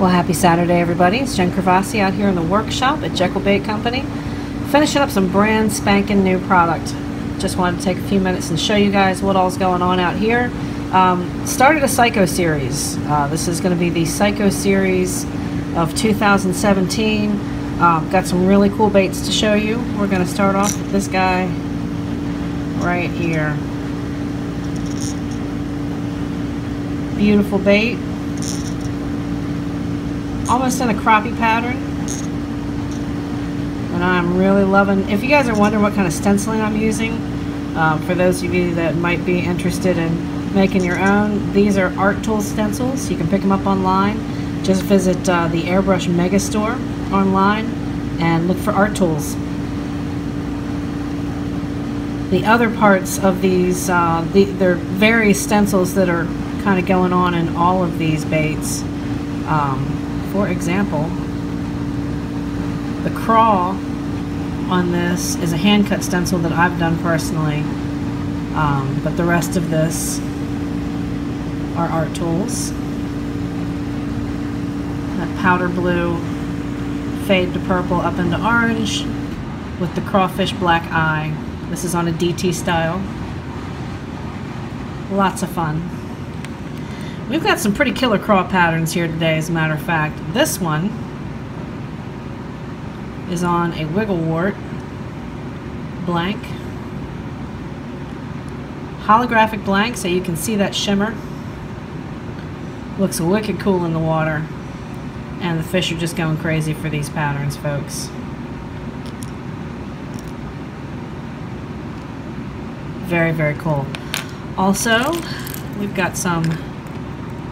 Well, happy Saturday, everybody. It's Jen Kravassi out here in the workshop at Jekyll Bait Company, finishing up some brand spanking new product. Just wanted to take a few minutes and show you guys what all's going on out here. Um, started a Psycho series. Uh, this is going to be the Psycho series of 2017. Um, got some really cool baits to show you. We're going to start off with this guy right here. Beautiful bait almost in a crappie pattern. And I'm really loving, if you guys are wondering what kind of stenciling I'm using, uh, for those of you that might be interested in making your own, these are Art Tools stencils. You can pick them up online. Just visit uh, the Airbrush Megastore online and look for Art Tools. The other parts of these, uh, the, there are various stencils that are kind of going on in all of these baits. Um, for example, the crawl on this is a hand cut stencil that I've done personally, um, but the rest of this are art tools. That powder blue fade to purple up into orange with the crawfish black eye. This is on a DT style. Lots of fun. We've got some pretty killer craw patterns here today, as a matter of fact. This one is on a wiggle wart blank. Holographic blank, so you can see that shimmer. Looks wicked cool in the water. And the fish are just going crazy for these patterns, folks. Very, very cool. Also, we've got some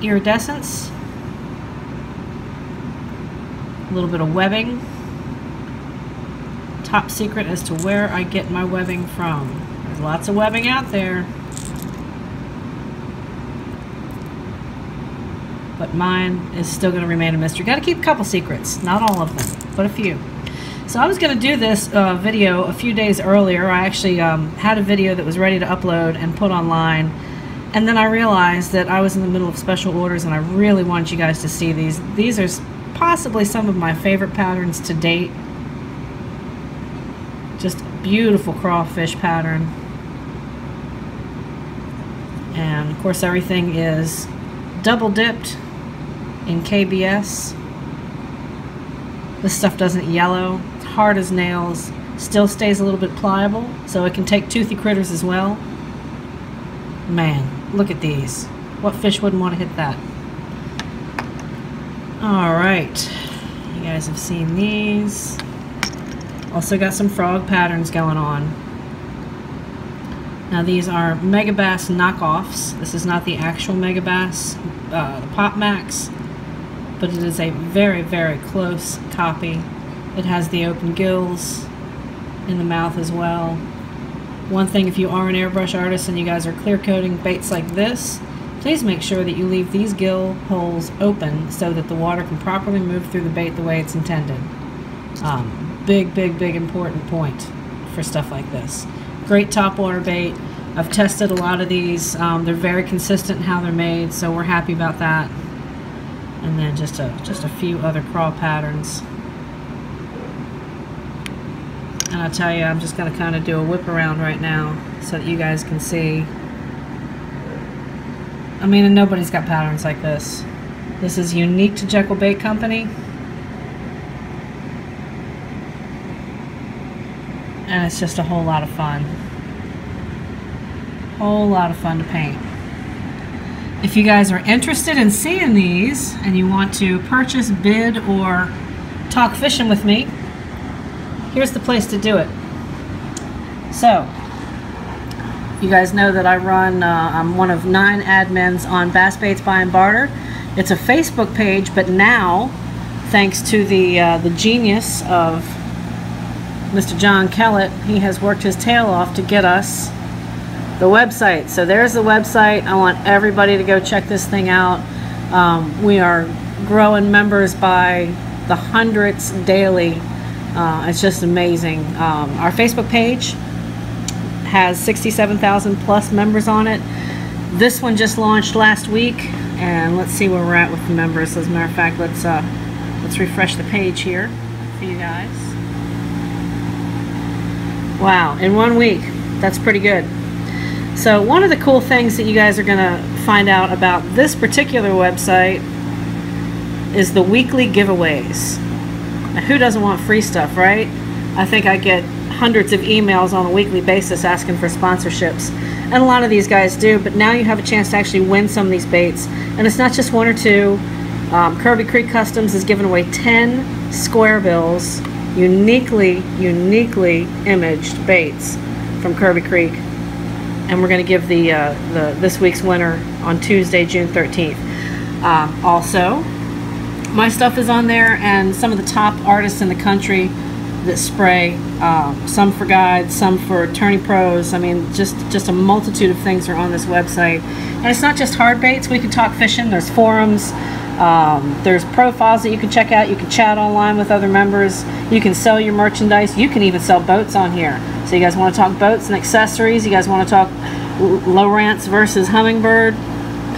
iridescence, a little bit of webbing. Top secret as to where I get my webbing from. There's lots of webbing out there. But mine is still going to remain a mystery. Got to keep a couple secrets. Not all of them, but a few. So I was going to do this uh, video a few days earlier. I actually um, had a video that was ready to upload and put online and then I realized that I was in the middle of special orders and I really want you guys to see these. These are possibly some of my favorite patterns to date. Just a beautiful crawfish pattern. And of course everything is double dipped in KBS. This stuff doesn't yellow. It's hard as nails. Still stays a little bit pliable, so it can take toothy critters as well. Man, Look at these. What fish wouldn't want to hit that? Alright. You guys have seen these. Also got some frog patterns going on. Now these are Megabass knockoffs. This is not the actual Megabass, uh, the Pop Max, but it is a very, very close copy. It has the open gills in the mouth as well. One thing, if you are an airbrush artist and you guys are clear coating baits like this, please make sure that you leave these gill holes open so that the water can properly move through the bait the way it's intended. Um, big, big, big important point for stuff like this. Great topwater bait. I've tested a lot of these. Um, they're very consistent in how they're made, so we're happy about that. And then just a, just a few other crawl patterns. And I tell you, I'm just going to kind of do a whip around right now so that you guys can see. I mean, and nobody's got patterns like this. This is unique to Jekyll Bait Company. And it's just a whole lot of fun. Whole lot of fun to paint. If you guys are interested in seeing these and you want to purchase, bid, or talk fishing with me, here's the place to do it. So, you guys know that I run, uh, I'm one of nine admins on Bass Baits Buy and Barter. It's a Facebook page, but now, thanks to the, uh, the genius of Mr. John Kellett, he has worked his tail off to get us the website. So there's the website. I want everybody to go check this thing out. Um, we are growing members by the hundreds daily uh, it's just amazing. Um, our Facebook page has 67,000 plus members on it. This one just launched last week. And let's see where we're at with the members. As a matter of fact, let's uh, let's refresh the page here for you guys. Wow, in one week, that's pretty good. So one of the cool things that you guys are going to find out about this particular website is the weekly giveaways. Who doesn't want free stuff, right? I think I get hundreds of emails on a weekly basis asking for sponsorships. And a lot of these guys do, but now you have a chance to actually win some of these baits. And it's not just one or two. Um, Kirby Creek Customs is giving away 10 square bills, uniquely, uniquely imaged baits from Kirby Creek. And we're going to give the, uh, the this week's winner on Tuesday, June 13th. Um, also, my stuff is on there, and some of the top artists in the country that spray. Um, some for guides, some for tourney pros. I mean, just just a multitude of things are on this website. And it's not just hard baits. We can talk fishing. There's forums. Um, there's profiles that you can check out. You can chat online with other members. You can sell your merchandise. You can even sell boats on here. So you guys want to talk boats and accessories? You guys want to talk Lowrance versus Humminbird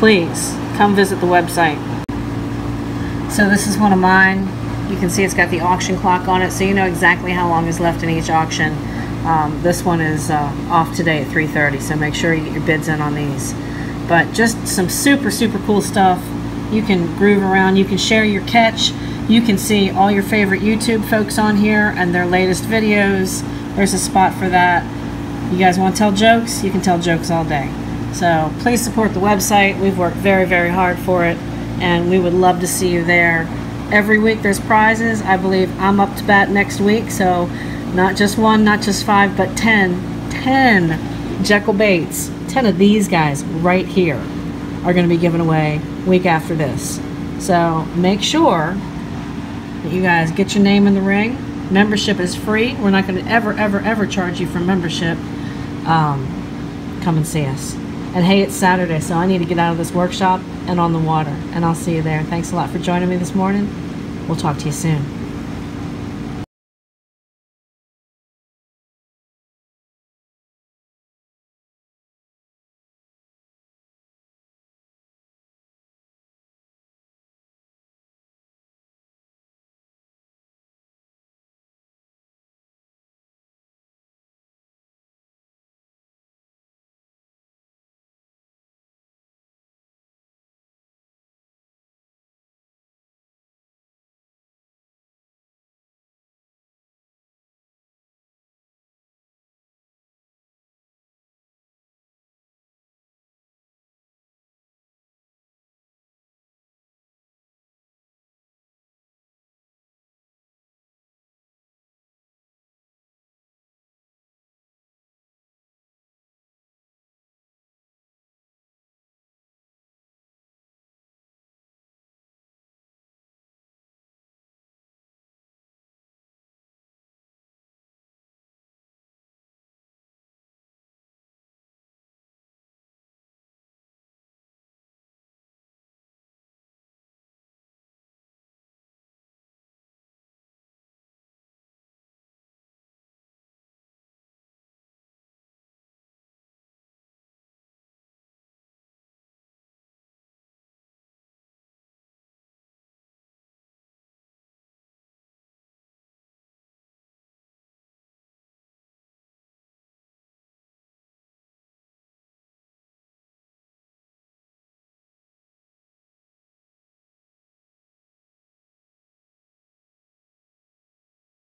Please come visit the website. So this is one of mine. You can see it's got the auction clock on it, so you know exactly how long is left in each auction. Um, this one is uh, off today at 3.30, so make sure you get your bids in on these. But just some super, super cool stuff. You can groove around, you can share your catch, you can see all your favorite YouTube folks on here and their latest videos. There's a spot for that. You guys want to tell jokes? You can tell jokes all day. So please support the website. We've worked very, very hard for it, and we would love to see you there every week there's prizes. I believe I'm up to bat next week, so not just one, not just five, but ten, ten Jekyll baits, ten of these guys right here are going to be given away week after this. So make sure that you guys get your name in the ring. Membership is free. We're not going to ever, ever, ever charge you for membership. Um, come and see us. And hey, it's Saturday, so I need to get out of this workshop and on the water. And I'll see you there. Thanks a lot for joining me this morning. We'll talk to you soon.